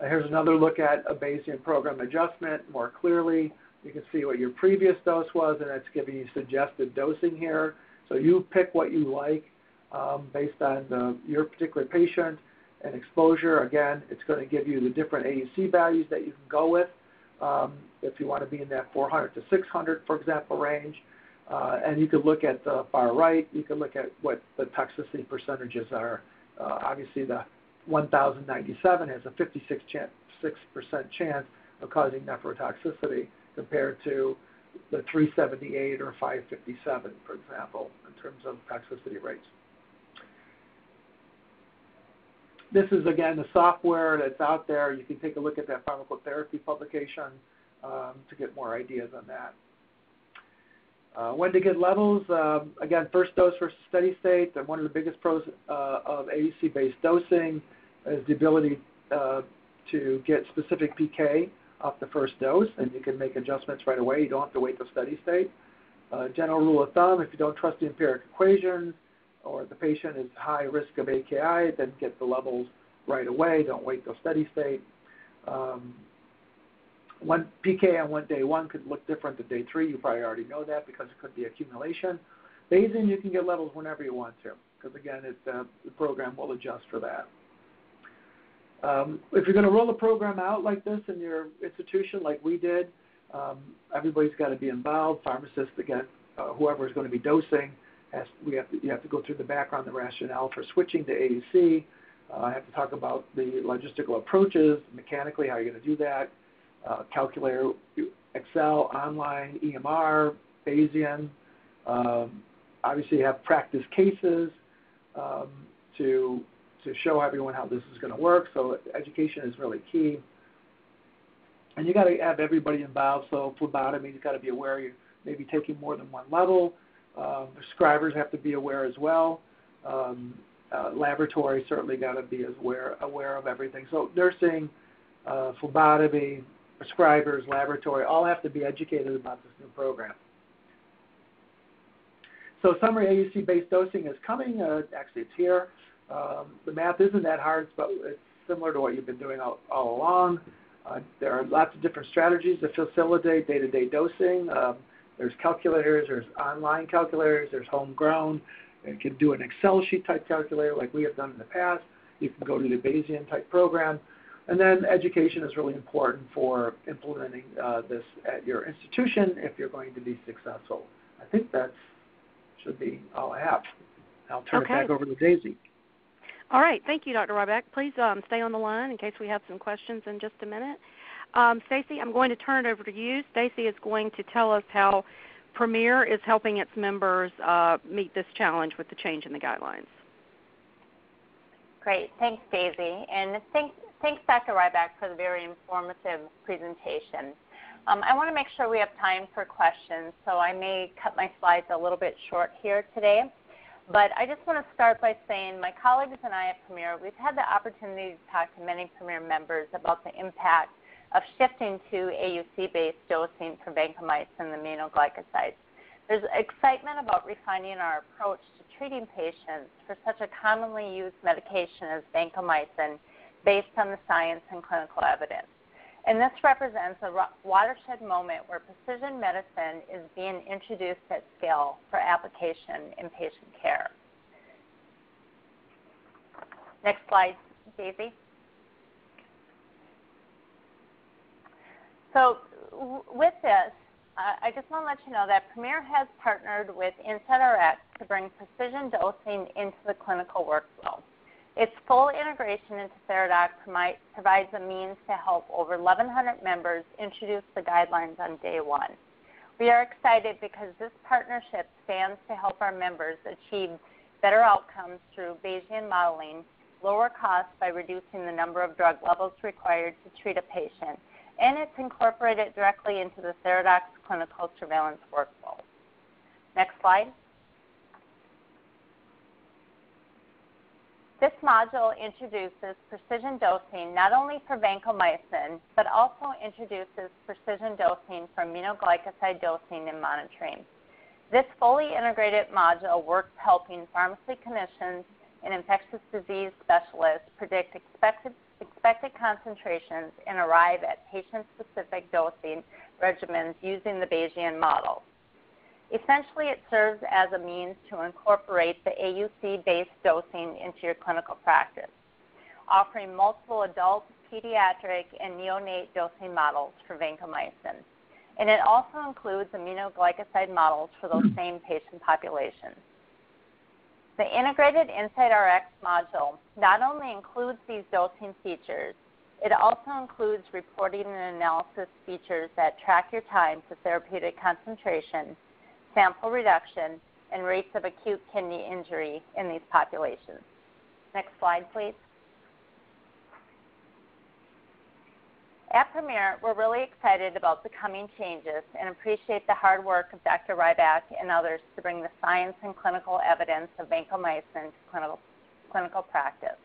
Here's another look at a Bayesian program adjustment more clearly. You can see what your previous dose was, and it's giving you suggested dosing here. So you pick what you like um, based on the, your particular patient and exposure. Again, it's going to give you the different AUC values that you can go with. Um, if you want to be in that 400 to 600, for example, range. Uh, and you can look at the far right. You can look at what the toxicity percentages are. Uh, obviously, the 1097 has a 56% chance of causing nephrotoxicity compared to the 378 or 557, for example, in terms of toxicity rates. This is, again, the software that's out there. You can take a look at that pharmacotherapy publication um, to get more ideas on that. Uh, when to get levels, um, again, first dose versus steady state. And one of the biggest pros uh, of AUC-based dosing is the ability uh, to get specific PK off the first dose, and you can make adjustments right away. You don't have to wait till steady state. Uh, general rule of thumb, if you don't trust the empiric equations or the patient is high risk of AKI, then get the levels right away. Don't wait till steady state. Um, one PK on one day one could look different than day three. You probably already know that because it could be accumulation. Bayesian, you can get levels whenever you want to because, again, uh, the program will adjust for that. Um, if you're going to roll a program out like this in your institution, like we did, um, everybody's got to be involved. Pharmacists, again, uh, whoever is going to be dosing, has, we have to, you have to go through the background, the rationale for switching to AUC. Uh, I have to talk about the logistical approaches, mechanically how you're going to do that, uh, calculator, Excel, online, EMR, Bayesian. Um, obviously, you have practice cases um, to to show everyone how this is going to work. So education is really key. And you got to have everybody involved. So phlebotomy, you got to be aware you may be taking more than one level. Um, prescribers have to be aware as well. Um, uh, laboratory certainly got to be aware aware of everything. So nursing, uh, phlebotomy, prescribers, laboratory, all have to be educated about this new program. So summary AUC-based dosing is coming. Uh, actually, it's here. Um, the math isn't that hard, but it's similar to what you've been doing all, all along. Uh, there are lots of different strategies to facilitate day-to-day dosing. Um, there's calculators, there's online calculators, there's homegrown. You can do an Excel sheet type calculator like we have done in the past. You can go to the Bayesian type program. And then education is really important for implementing uh, this at your institution if you're going to be successful. I think that should be all I have. I'll turn okay. it back over to Daisy. All right. Thank you, Dr. Rybak. Please um, stay on the line in case we have some questions in just a minute. Um, Stacy, I'm going to turn it over to you. Stacy is going to tell us how Premier is helping its members uh, meet this challenge with the change in the guidelines. Great. Thanks, Daisy. And thanks, thanks Dr. Rybak, for the very informative presentation. Um, I want to make sure we have time for questions, so I may cut my slides a little bit short here today. But I just want to start by saying my colleagues and I at Premier, we've had the opportunity to talk to many Premier members about the impact of shifting to AUC-based dosing for vancomycin and aminoglycosides. There's excitement about refining our approach to treating patients for such a commonly used medication as vancomycin based on the science and clinical evidence. And this represents a watershed moment where precision medicine is being introduced at scale for application in patient care. Next slide, Daisy. So with this, I just want to let you know that Premier has partnered with InsightRx to bring precision dosing into the clinical workflow. Its full integration into TheraDoc provides a means to help over 1,100 members introduce the guidelines on day one. We are excited because this partnership stands to help our members achieve better outcomes through Bayesian modeling, lower costs by reducing the number of drug levels required to treat a patient, and it's incorporated directly into the TheraDoc clinical surveillance workflow. Next slide. This module introduces precision dosing not only for vancomycin, but also introduces precision dosing for aminoglycoside dosing and monitoring. This fully integrated module works helping pharmacy clinicians and infectious disease specialists predict expected, expected concentrations and arrive at patient-specific dosing regimens using the Bayesian model. Essentially, it serves as a means to incorporate the AUC-based dosing into your clinical practice, offering multiple adult, pediatric, and neonate dosing models for vancomycin. And it also includes aminoglycoside models for those same patient populations. The integrated InsightRx module not only includes these dosing features, it also includes reporting and analysis features that track your time to therapeutic concentration sample reduction, and rates of acute kidney injury in these populations. Next slide, please. At Premier, we're really excited about the coming changes and appreciate the hard work of Dr. Rybak and others to bring the science and clinical evidence of vancomycin to clinical, clinical practice.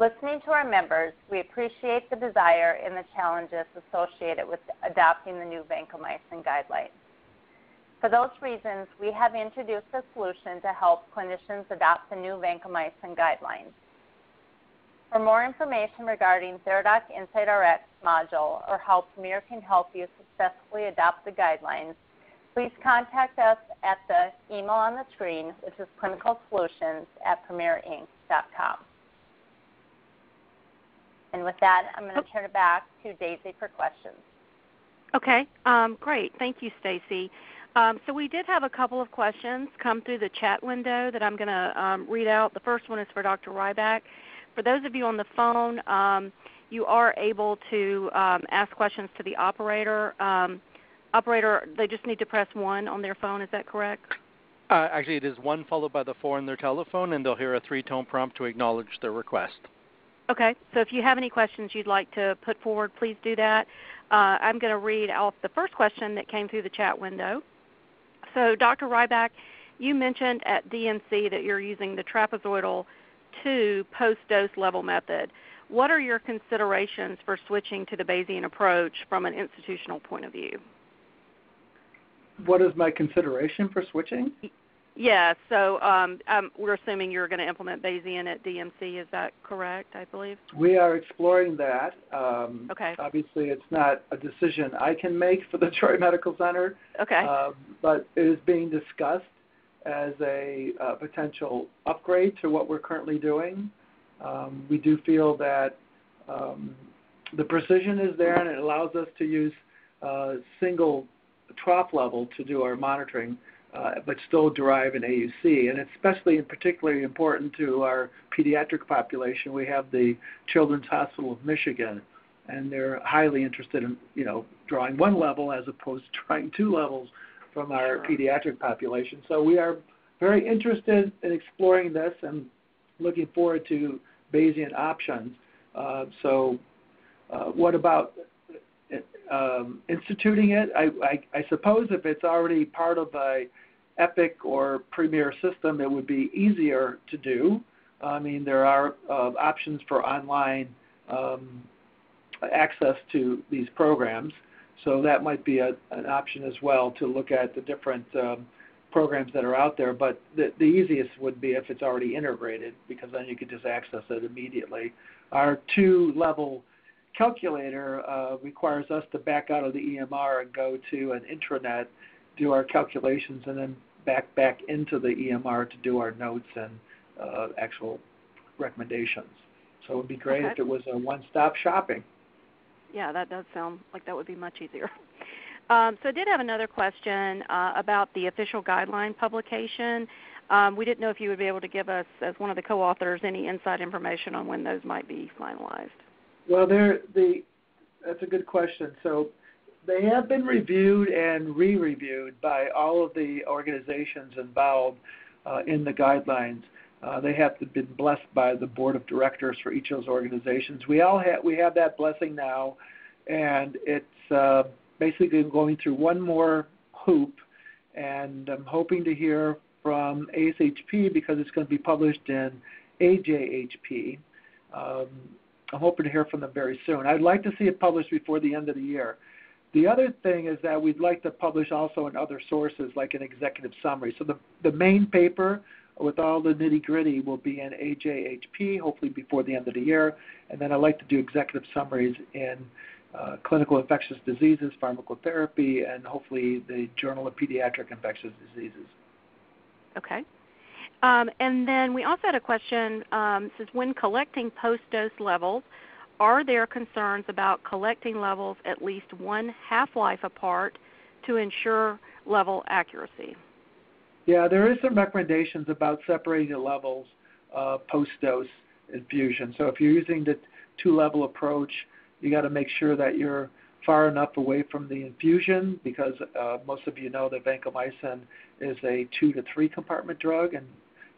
Listening to our members, we appreciate the desire and the challenges associated with adopting the new vancomycin guidelines. For those reasons, we have introduced a solution to help clinicians adopt the new vancomycin guidelines. For more information regarding TheraDoc InsightRx module or how Premier can help you successfully adopt the guidelines, please contact us at the email on the screen, which is clinicalsolutions at premierinc.com. And with that, I'm going to turn it back to Daisy for questions. Okay, um, great. Thank you, Stacy. Um, so we did have a couple of questions come through the chat window that I'm going to um, read out. The first one is for Dr. Rybak. For those of you on the phone, um, you are able to um, ask questions to the operator. Um, operator, they just need to press 1 on their phone. Is that correct? Uh, actually, it is 1 followed by the 4 on their telephone, and they'll hear a three-tone prompt to acknowledge their request. Okay, so if you have any questions you'd like to put forward, please do that. Uh, I'm going to read off the first question that came through the chat window. So, Dr. Rybak, you mentioned at DMC that you're using the trapezoidal 2 post dose level method. What are your considerations for switching to the Bayesian approach from an institutional point of view? What is my consideration for switching? Yeah, so um, um, we're assuming you're going to implement Bayesian at DMC. Is that correct? I believe. We are exploring that. Um, okay. Obviously, it's not a decision I can make for the Troy Medical Center. Okay. Uh, but it is being discussed as a uh, potential upgrade to what we're currently doing. Um, we do feel that um, the precision is there and it allows us to use uh, single trough level to do our monitoring but still derive an AUC. And it's especially and particularly important to our pediatric population. We have the Children's Hospital of Michigan, and they're highly interested in you know drawing one level as opposed to drawing two levels from our sure. pediatric population. So we are very interested in exploring this and looking forward to Bayesian options. Uh, so, uh, what about um, instituting it? I, I, I, suppose if it's already part of a Epic or Premier system, it would be easier to do. I mean, there are uh, options for online um, access to these programs, so that might be a, an option as well to look at the different um, programs that are out there. But the, the easiest would be if it's already integrated, because then you could just access it immediately. Our two-level calculator uh, requires us to back out of the EMR and go to an intranet, do our calculations, and then back back into the EMR to do our notes and uh, actual recommendations. So it would be great okay. if it was a one-stop shopping. Yeah, that does sound like that would be much easier. Um, so I did have another question uh, about the official guideline publication. Um, we didn't know if you would be able to give us, as one of the co-authors, any inside information on when those might be finalized. Well, they're, the, that's a good question. So they have been reviewed and re-reviewed by all of the organizations involved uh, in the guidelines. Uh, they have been blessed by the board of directors for each of those organizations. We all have we have that blessing now, and it's uh, basically going through one more hoop. And I'm hoping to hear from ASHP because it's going to be published in AJHP. Um, I'm hoping to hear from them very soon. I'd like to see it published before the end of the year. The other thing is that we'd like to publish also in other sources, like an executive summary. So the, the main paper with all the nitty gritty will be in AJHP, hopefully before the end of the year. And then I'd like to do executive summaries in uh, clinical infectious diseases, pharmacotherapy, and hopefully the Journal of Pediatric Infectious Diseases. Okay. Um, and then we also had a question. Um, says when collecting post-dose levels, are there concerns about collecting levels at least one half-life apart to ensure level accuracy? Yeah, there is some recommendations about separating the levels uh, post-dose infusion. So if you're using the two-level approach, you got to make sure that you're far enough away from the infusion because uh, most of you know that vancomycin is a two to three compartment drug, and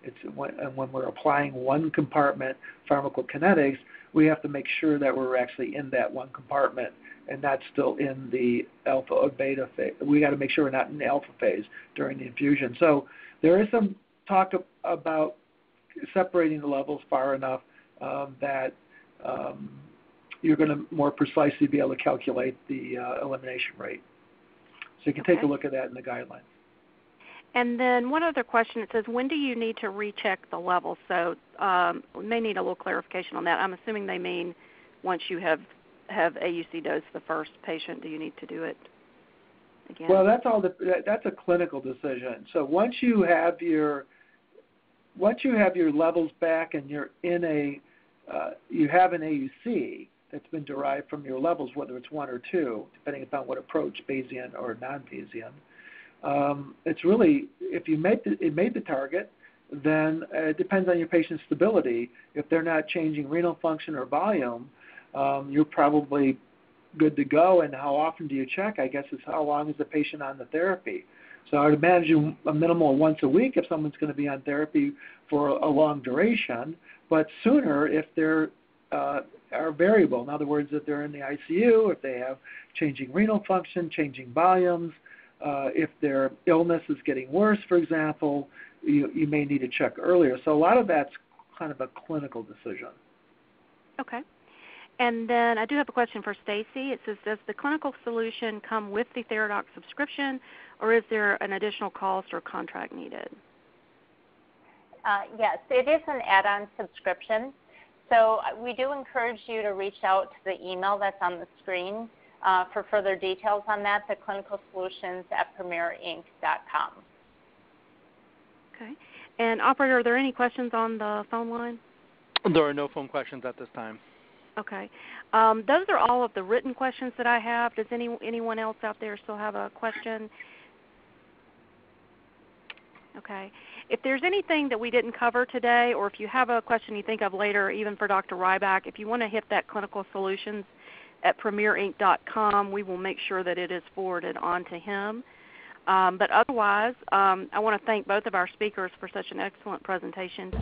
it's when, and when we're applying one compartment pharmacokinetics, we have to make sure that we're actually in that one compartment and not still in the alpha or beta phase. We got to make sure we're not in the alpha phase during the infusion. So there is some talk about separating the levels far enough um, that um, you're going to more precisely be able to calculate the uh, elimination rate. So you can okay. take a look at that in the guidelines. And then one other question. It says, when do you need to recheck the levels? So um, we may need a little clarification on that. I'm assuming they mean once you have have AUC dosed the first patient, do you need to do it again? Well, that's all. The, that's a clinical decision. So once you have your once you have your levels back and you're in a uh, you have an AUC that's been derived from your levels, whether it's one or two, depending upon what approach, Bayesian or non-Bayesian um, it's really if you made the, it made the target, then it depends on your patient's stability. If they're not changing renal function or volume, um, you're probably good to go. And how often do you check? I guess is how long is the patient on the therapy. So I would imagine a minimal once a week if someone's going to be on therapy for a long duration, but sooner if they're uh, are variable. In other words, if they're in the ICU, if they have changing renal function, changing volumes, uh, if their illness is getting worse, for example, you, you may need to check earlier. So a lot of that's kind of a clinical decision. Okay. And then I do have a question for Stacy. It says, does the clinical solution come with the TheraDoc subscription, or is there an additional cost or contract needed? Uh, yes, it is an add-on subscription. So uh, we do encourage you to reach out to the email that's on the screen uh, for further details on that, the clinical solutions at premierinc.com. Okay. And operator, are there any questions on the phone line? There are no phone questions at this time. Okay. Um, those are all of the written questions that I have. Does any anyone else out there still have a question? Okay. If there's anything that we didn't cover today, or if you have a question you think of later, even for Dr. Rybak, if you want to hit that clinical solutions at premierinc.com, we will make sure that it is forwarded on to him. Um, but otherwise, um, I want to thank both of our speakers for such an excellent presentation.